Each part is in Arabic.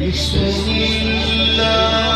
بسم الله.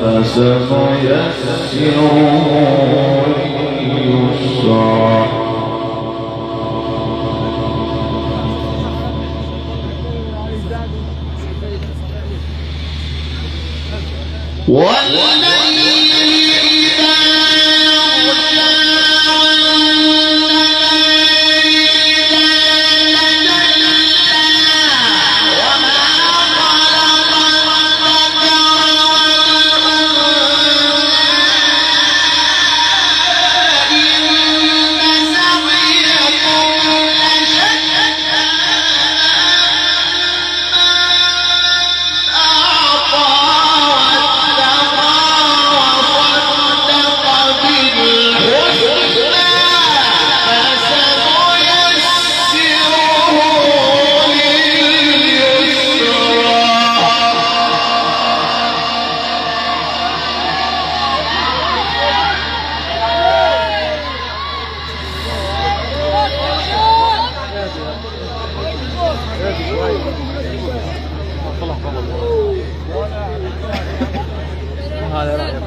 فسنيسره لليسرى والليل هذا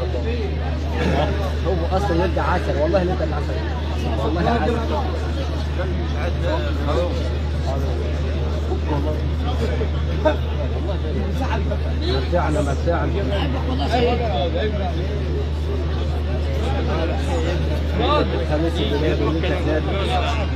هو أصلا يرجع عسل والله انت اللي عسل والله عسل متعنا متعنا بالليل وانت هذا الباشا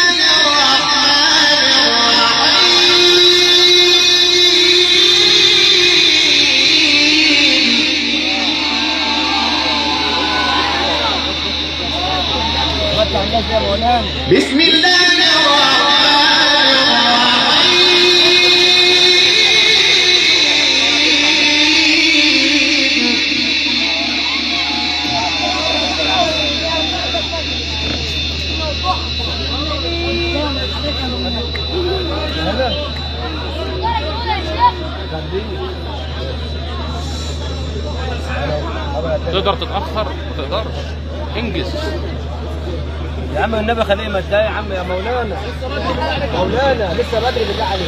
عم النبي خليه متضايق يا عم يا مولانا. مولانا لسه بدري بالله عليك.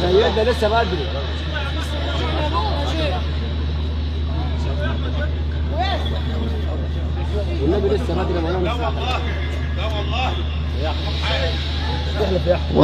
زيادة لسه بدري والنبي لسه بدري يا مولانا احلف يا احمد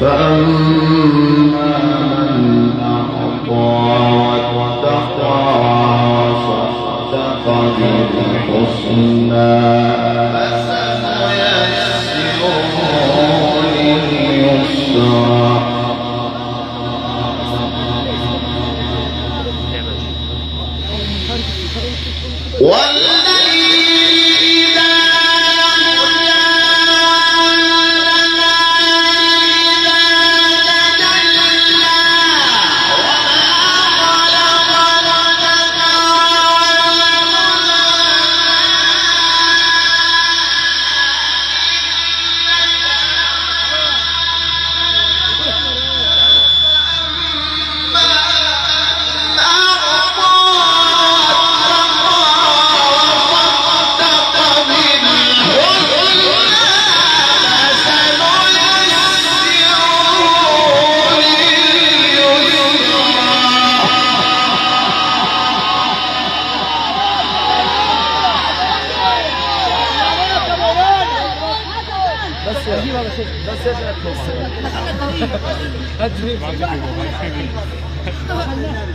فأما من أعطى واتقى وصدق بالحسنى فسنيسره Lord.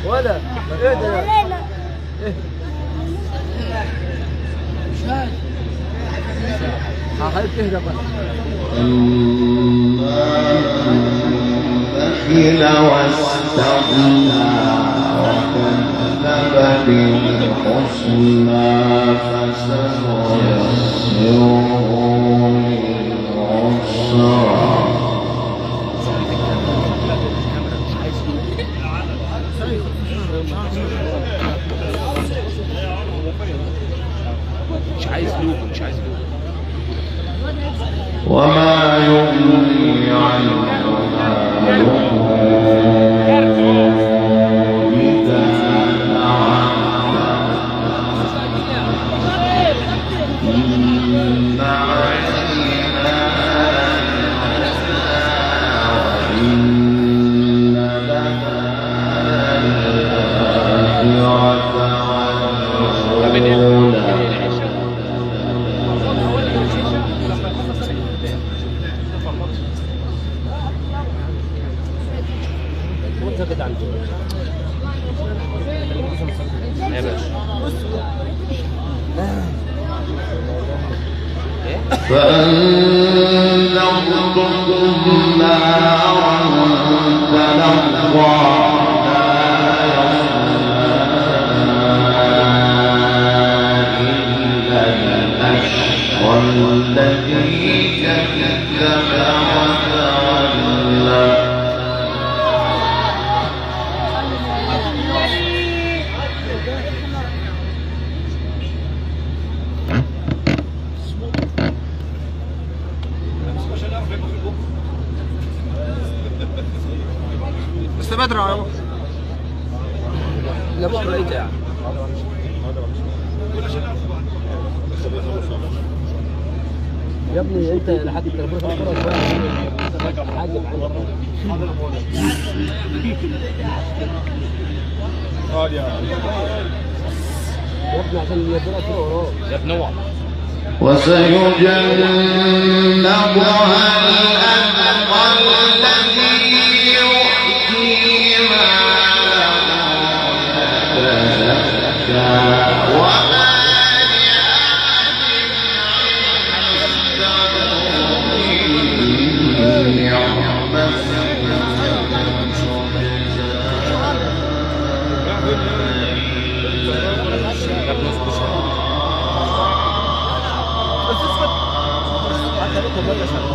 ولا واستغنى وكذب بالحسنى فسنيسره للعسرى وما وانت عن يا باشا فأنذرتكم نارا تلظى الذي كذب وتولى بدر اهو يا ابني انت لحد التليفون يا ابني عشان يا ابن اوعى وسيجنبها حتى